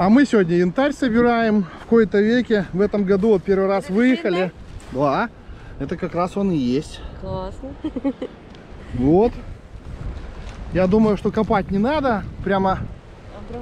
А мы сегодня янтарь собираем в кои-то веке. В этом году вот первый раз выехали. Да, это как раз он и есть. Классно. Вот. Я думаю, что копать не надо. Прямо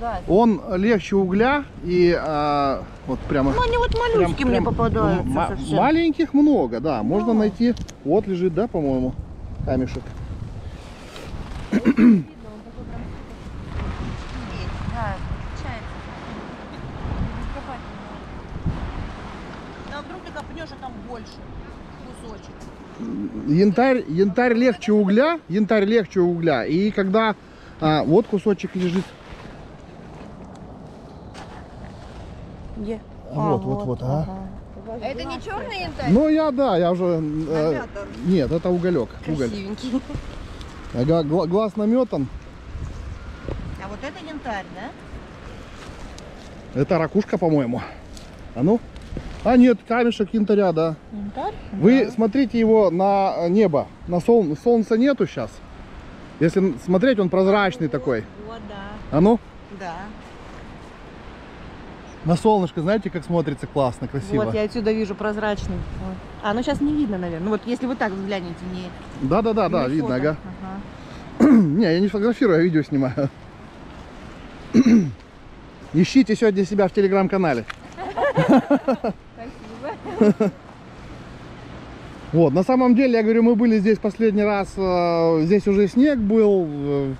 А он легче угля и а, вот прямо. Ну они вот малюсики прям- мне прям попадаются совсем. Маленьких много, да. Можно Да. найти. Вот лежит, да, по-моему, камешек. Да, получается. Копать Да вдруг ты копнешь, а там больше кусочек. Янтарь, янтарь легче угля, янтарь легче угля. И когда а, вот кусочек лежит. Где? Вот, вот, вот, ага. А это не черный янтарь? Ну я да, я уже. э, нет, это уголек. Уголь. Красивенький. Ага, гла- глаз наметан. А вот это янтарь, да? Это ракушка, по-моему. А ну? А нет, камешек янтаря, да. Янтарь? Вы смотрите его на э, небо. На сол... Солнца нету сейчас. Если смотреть, он прозрачный такой. Вот, да. А ну? Да. На солнышко, знаете, как смотрится классно, красиво. Вот, я отсюда вижу прозрачный. Вот. А, ну сейчас не видно, наверное. Ну вот если вы так взглянете, не... Да, да, да, да, видно, фото. ага. Ага. Не, я не фотографирую, я видео снимаю. Ищите сегодня себя в телеграм-канале. Вот, на самом деле, я говорю, мы были здесь последний раз, э, здесь уже снег был, э,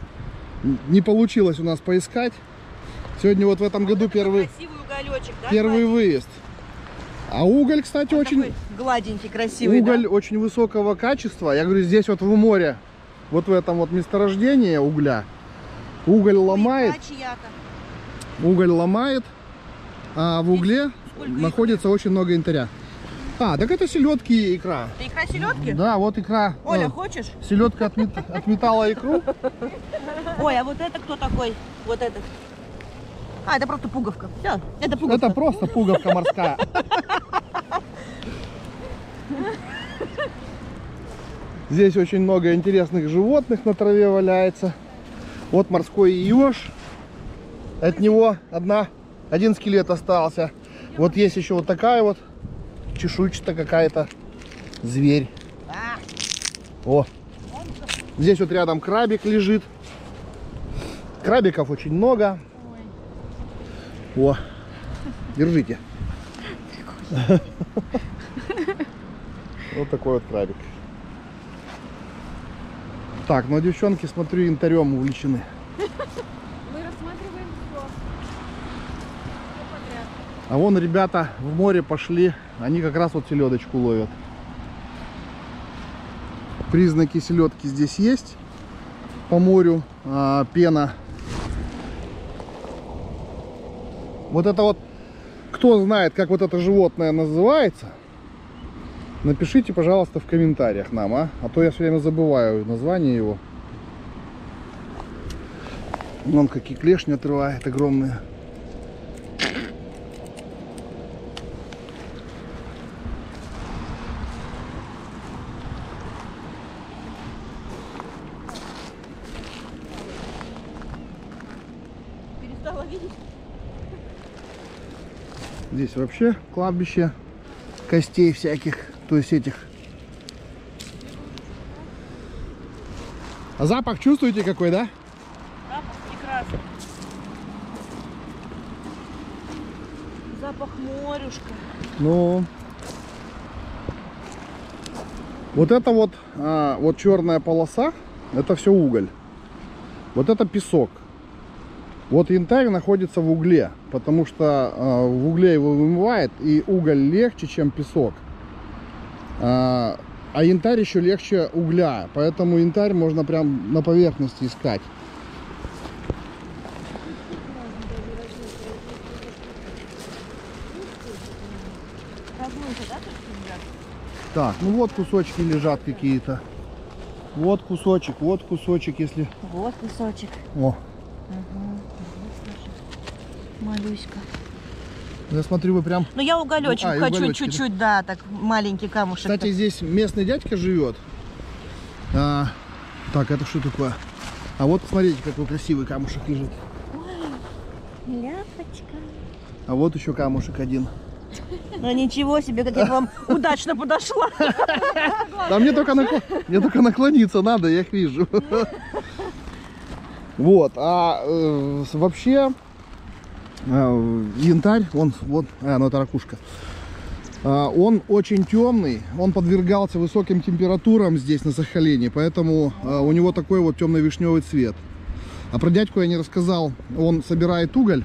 не получилось у нас поискать. Сегодня вот в этом году первый, Красивый уголечек, да? первый выезд. А уголь, кстати, Он очень, гладенький, красивый, уголь очень высокого качества. Я говорю, здесь вот в море, вот в этом вот месторождении угля, уголь да? ломает, уголь ломает, а в угле находится очень много янтаря. А, так это селедки и икра. Это икра селедки? Да, вот икра. Оля, э, хочешь? селедка отмет- отметала икру. Ой, а вот это кто такой? Вот этот. А, это просто пуговка. Все, это пуговка. Это просто пуговка морская. Здесь очень много интересных животных на траве валяется. Вот морской еж. От него одна, один скелет остался. Вот есть еще вот такая вот чешуйчатая какая-то зверь. О, здесь вот рядом крабик лежит. Крабиков очень много. О, держите. Вот такой вот крабик. Так, ну девчонки, смотрю, янтарем увлечены. Мы рассматриваем все. Все подряд. А вон ребята в море пошли, они как раз вот селедочку ловят. Признаки селедки здесь есть по морю, а, пена. Вот это вот, кто знает, как вот это животное называется, напишите, пожалуйста, в комментариях нам, а? А то я все время забываю название его. Вон какие клешни отрывает огромные. Здесь вообще кладбище костей всяких, то есть этих. А запах чувствуете какой, да? Запах прекрасный. Запах морюшка. Ну. Вот это вот, а, вот черная полоса, это все уголь. Вот это песок. Вот янтарь находится в угле, потому что а, в угле его вымывает, и уголь легче, чем песок. А, а янтарь еще легче угля, поэтому янтарь можно прям на поверхности искать. Так, ну вот кусочки лежат какие-то. Вот кусочек, вот кусочек, если... Вот кусочек. О, Малюська. я смотрю, вы прям... Ну я уголечек А, хочу чуть-чуть, да, так маленький камушек. Кстати, здесь местный дядька живет. А, так, это что такое? А вот смотрите, какой красивый камушек лежит. Ляпочка. А вот еще камушек один. Ну ничего себе, как я к вам удачно подошла. Да мне только, накло- мне только наклониться надо, я их вижу. Вот, а э, вообще э, янтарь, он вот, а, ну это ракушка. А, он очень темный, он подвергался высоким температурам здесь на Сахалине, поэтому а, у него такой вот темно-вишневый цвет. А про дядьку я не рассказал, он собирает уголь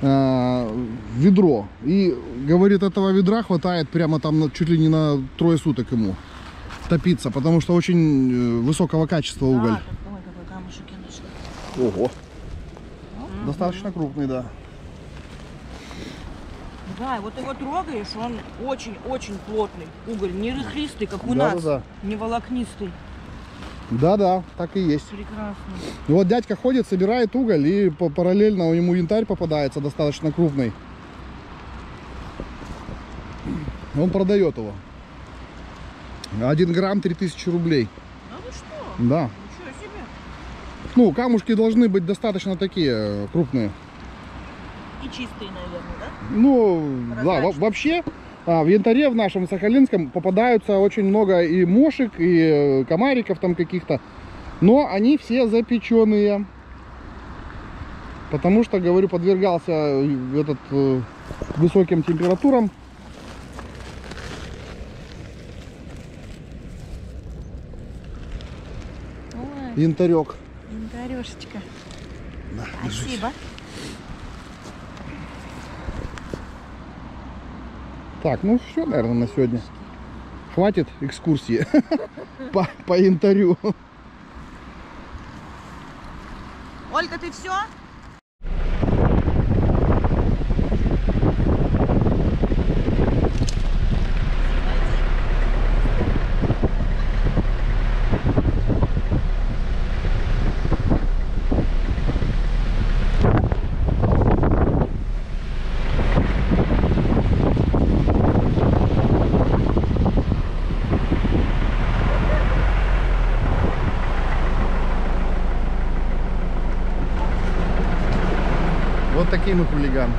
в ведро и говорит, этого ведра хватает прямо там на- чуть ли не на трое суток ему топиться, потому что очень э, высокого качества уголь. А, камушек нашла. Ого. Достаточно крупный, да. Да, вот его трогаешь, он очень-очень плотный. Уголь не рыхлистый, как у Да, нас, да, не волокнистый. да. Да, так и есть. Прекрасно. И вот дядька ходит, собирает уголь, и параллельно ему янтарь попадается достаточно крупный. Он продает его. Один грамм 3000 рублей. Да вы что? Да. Ну, камушки должны быть достаточно такие э, крупные. И чистый, наверное, да? Ну, да, вообще а, в янтаре в нашем Сахалинском попадаются очень много и мошек, и э, комариков там каких-то. Но они все запеченные. Потому что, говорю, подвергался э, этот высоким температурам. Ой, Янтарек. Янтарешечка. Да, Спасибо. Так, ну все, наверное, на сегодня. Хватит экскурсии по, по янтарю. Ольга, ты все? Вот такие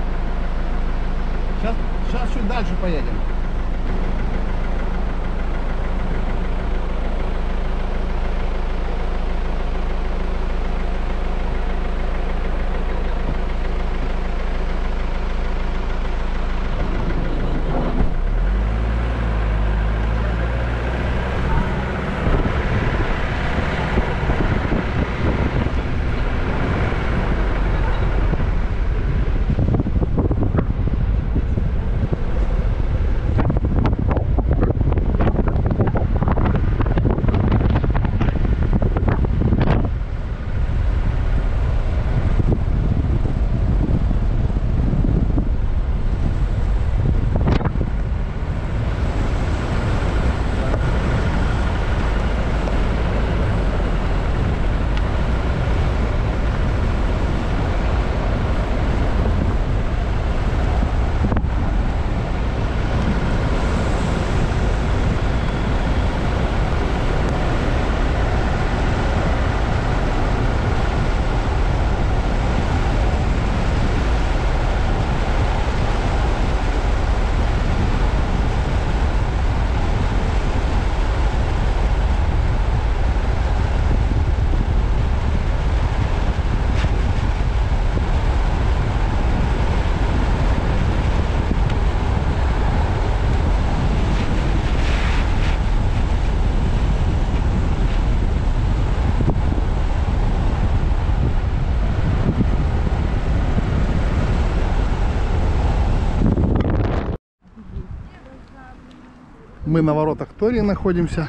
Мы на воротах Тории находимся.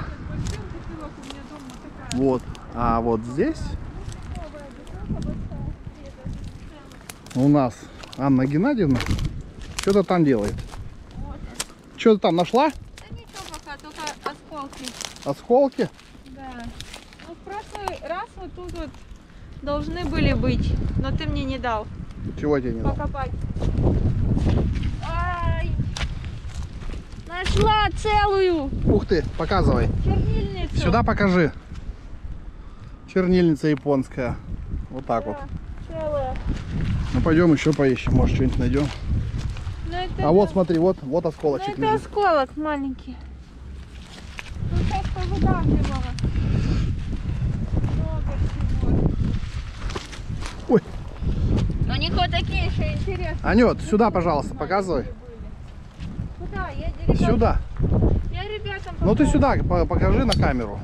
Вот. А вот здесь у нас Анна Геннадьевна что-то там делает. Что-то там нашла? Да ничего пока, только осколки. Осколки? Да. Ну, в прошлый раз вот тут вот должны были быть, но ты мне не дал Чего тебе не дал? покопать. Ай! Нашла целую Ух ты, показывай. чернильницу. Сюда покажи. Чернильница японская. Вот так вот. Да, целая. Ну пойдем еще поищем, может что-нибудь найдем. Ну, А вот смотри, вот, вот Ну, осколочек это лежит. осколок маленький. Ну, сейчас повыдавливала. Ой. Но у них вот такие еще интересные. Анют, сюда, пожалуйста, показывай. Куда? Я ребят- Сюда. Я ребятам Ну ты покажу. сюда по- покажи на камеру.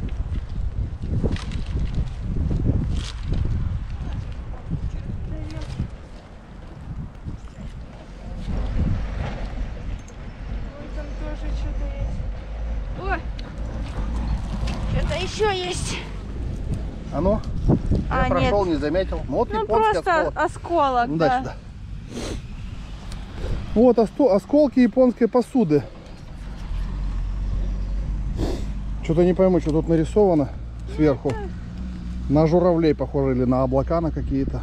Еще есть. А ну? А, Я прошел, не заметил. Ну, вот Ну японский просто осколок. осколок, Ну да. сюда. Вот осколки японской посуды. Что-то не пойму, что тут нарисовано сверху. На журавлей похоже или на облака на какие-то.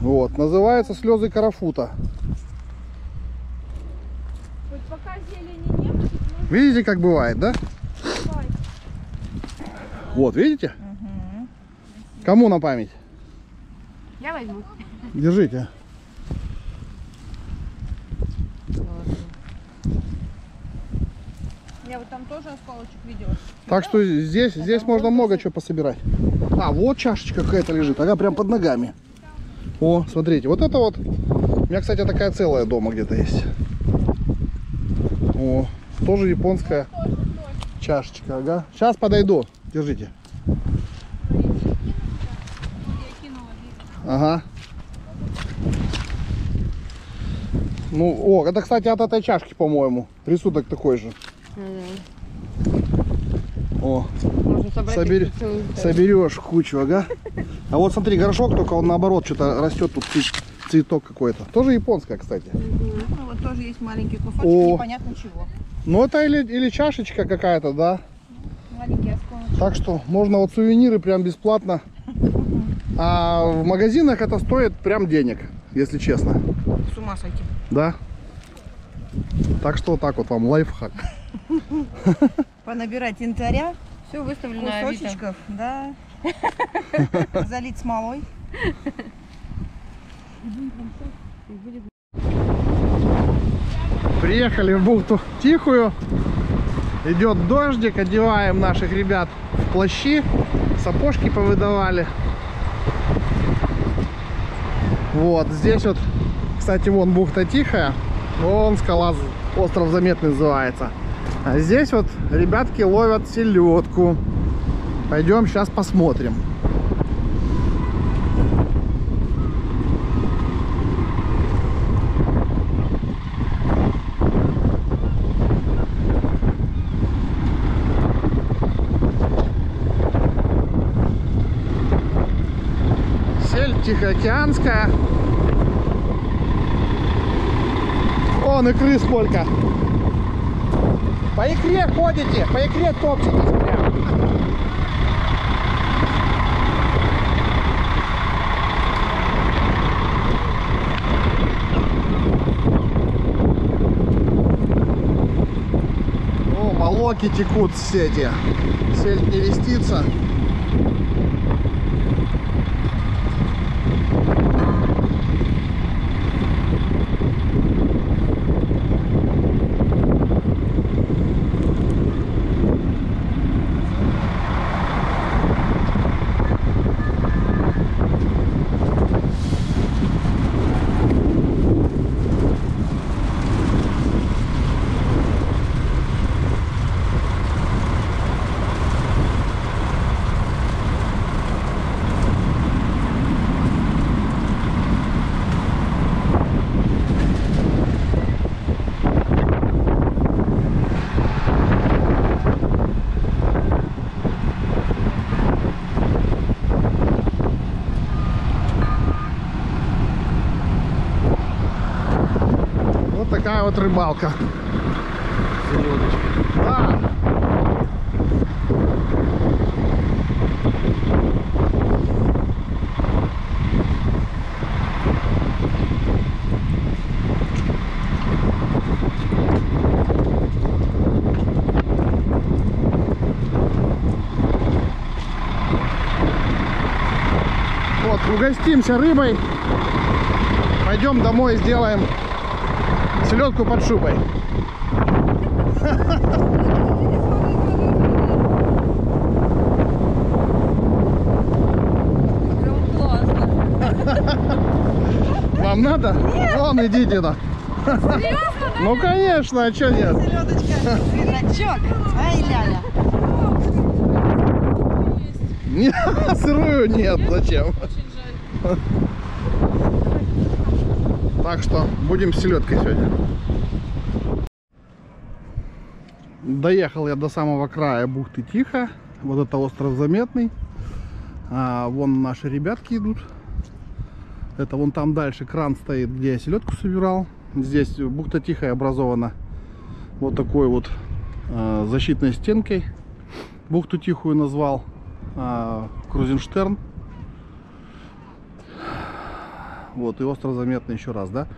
Вот. Называется слезы карафута. Видите, как бывает, да? Вот, видите? Кому на память? Я возьму. Держите. Я вот там тоже осколочек видела. Так что здесь, здесь можно много чего пособирать. А, вот чашечка какая-то лежит. Ага, прям под ногами. О, смотрите, вот это вот. У меня, кстати, такая целая дома где-то есть. О, тоже японская чашечка, ага. Сейчас подойду. Держите. Ага. Ну, о, это, кстати, от этой чашки, по-моему. Рисунок такой же. О, целую соберешь кучу, ага. А вот смотри, горшок, только он наоборот что-то растет тут цвет- цветок какой-то. Тоже японская, кстати. Ну, вот тоже есть маленький кусочек, О. непонятно чего. Ну это или, или чашечка какая-то, да. Маленький осколочек. Так что можно вот сувениры прям бесплатно. А в магазинах это стоит прям денег, если честно. С ума сойти. Да. Так что вот так вот вам лайфхак. Понабирать янтаря, Все выставлено кусочечков, да. Залить смолой. Приехали в бухту Тихую. Идет дождик, одеваем наших ребят в плащи, сапожки повыдавали. Вот, здесь вот, кстати, вон бухта Тихая, вон скала, остров Заметный называется. А здесь вот ребятки ловят селедку. Пойдем сейчас посмотрим. Сель Тихоокеанская. Вон икры сколько. По икре ходите, по икре топчетесь прям. О, молоки текут с сети. Сельдь не листится. Вот такая вот рыбалка. Да. Вот угостимся рыбой. Пойдем домой сделаем селедку под шубой. Вам надо? Вон, идите на. Ну, конечно, а что нет? Селедочка, свиночок. Ай, ляля. Нет, сырую нет, зачем? Очень жаль. Так что будем с селедкой сегодня. Доехал я до самого края бухты Тихо. Вот это остров заметный. А, вон наши ребятки идут. Это вон там дальше кран стоит, где я селедку собирал. Здесь бухта Тихая образована вот такой вот а, защитной стенкой. Бухту Тихую назвал а, Крузенштерн. Вот, и остров заметный еще раз, да?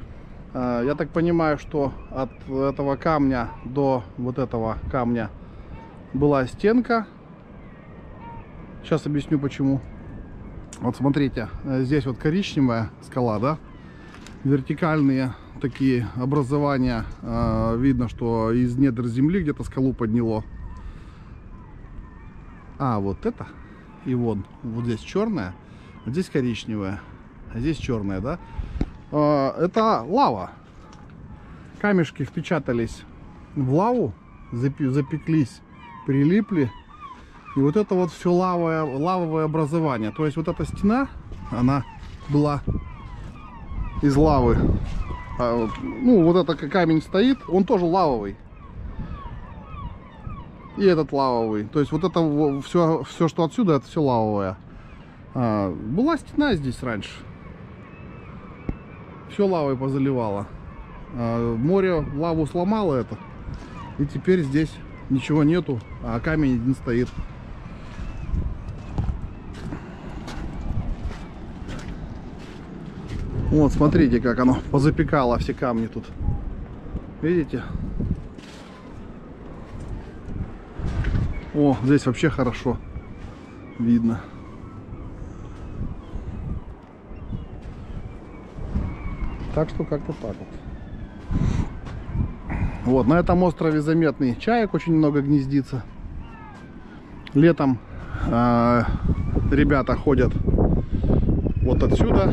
А, Я так понимаю, что от этого камня до вот этого камня была стенка. Сейчас объясню почему. Вот смотрите, э, здесь вот коричневая скала, да? Вертикальные такие образования. э, Видно, что из недр земли где-то скалу подняло. А, вот это. И вон, вот здесь черная, а здесь коричневая, здесь черная, да? А, Это лава. Камешки впечатались в лаву, запеклись, прилипли. И вот это вот все лавовое, лавовое образование. То есть вот эта стена, она была из лавы. А ну, вот этот камень стоит, он тоже лавовый. И этот лавовый. То есть вот это все, все что отсюда, это все лавовое. А, была стена здесь раньше. Все лавой позаливало. А, море лаву сломало это. И теперь здесь ничего нету, а камень один стоит. Вот, смотрите, как оно позапекало все камни тут. Видите? О, здесь вообще хорошо видно. Так что как-то так вот. Вот, на этом острове заметный чаек очень много гнездится. Летом э, ребята ходят вот отсюда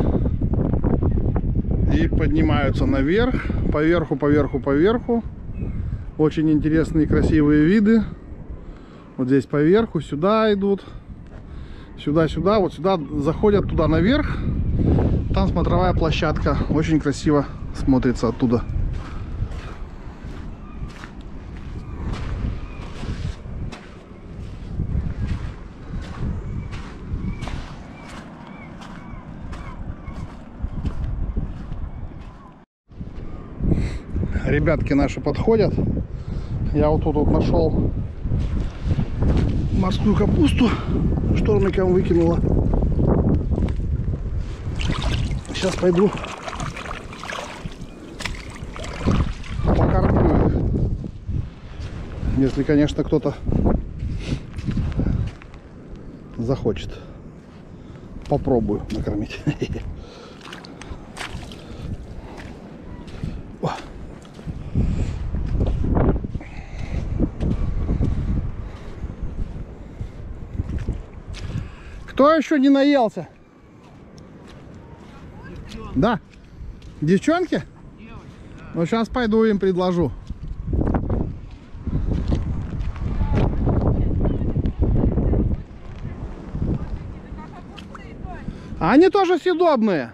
и поднимаются наверх, поверху, поверху, поверху. Очень интересные красивые виды. Вот здесь поверху, сюда идут. Сюда, сюда, вот сюда заходят туда наверх. Там смотровая площадка. Очень красиво смотрится оттуда. Ребятки наши подходят. Я вот тут вот нашел морскую капусту. Штормиком выкинула. Сейчас пойду покормлю. Если, конечно, кто-то захочет. Попробую накормить. Кто еще не наелся? Да. Девчонки? Ну, сейчас пойду им предложу. Они тоже съедобные.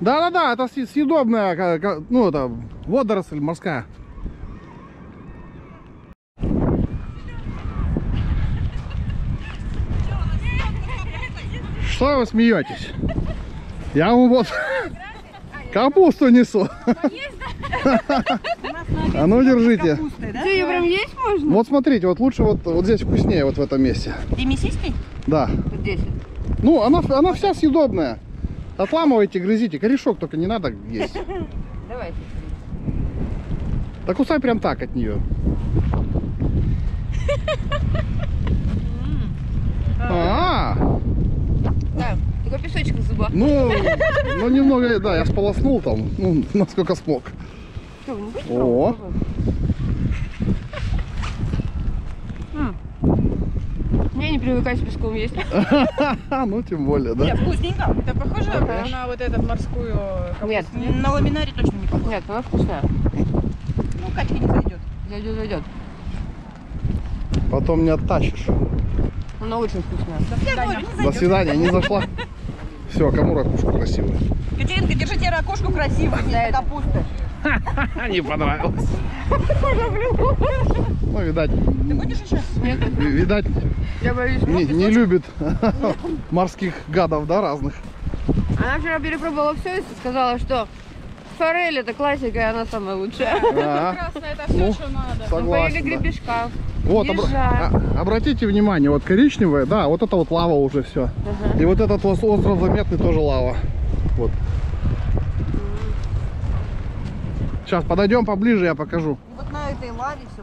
Да-да-да, это съ- съедобная, ка- ну, это водоросль морская. Что вы смеетесь? Я вам вот капусту несу. А ну держите. Капустой, да? ее прям есть можно? Вот смотрите, вот лучше вот, вот здесь вкуснее, вот в этом месте. Ты мясистый? Да. Вот здесь. Ну, она, она вся съедобная. Отламывайте, грызите. Корешок только не надо есть. Давай. Да кусай прям так от нее. А, Да. Немного песочка в зубах. Ну, ну немного, да, я сполоснул там, ну, насколько смог. Что, вы не будете О. Я не привыкаю с песком есть. Ну тем более, да. Нет, вкусненько. Это похоже на вот этот морскую Нет? На ламинаре точно не похоже. нет, она вкусная. Ну, Катька не зайдет. Зайдет, зайдет. Потом не оттащишь. Она очень вкусная. Я говорю, не До свидания, не зашла. Все, кому ракушка красивая? Катеринка, держите ракушку красивую, вместо капусты. Не понравилось. Ну, видать, Ты будешь еще? Нет, ви- видать, я боюсь. не, не любит морских гадов, да, разных. Она вчера перепробовала все и сказала, что форель это классика, и она самая лучшая. Прекрасно, это все, Ну, что надо. Поели гребешка. Вот, обра- а- обратите внимание, вот коричневая, да, вот это вот лава уже все. Ага. И вот этот вот остров заметный тоже лава. Вот. Сейчас подойдем поближе, я покажу. Вот на этой лаве все.